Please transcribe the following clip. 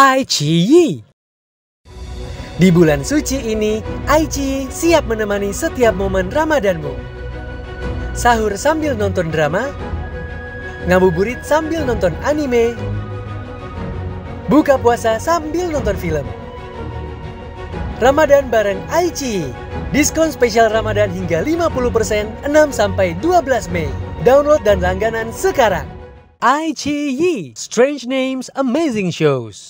iQIYI. Di bulan suci ini, iQIYI siap menemani setiap momen Ramadanmu. Sahur sambil nonton drama, ngabuburit sambil nonton anime, buka puasa sambil nonton film. Ramadan bareng iQIYI. Diskon spesial Ramadan hingga 50% 6 sampai 12 Mei. Download dan langganan sekarang. iQIYI, Strange Names Amazing Shows.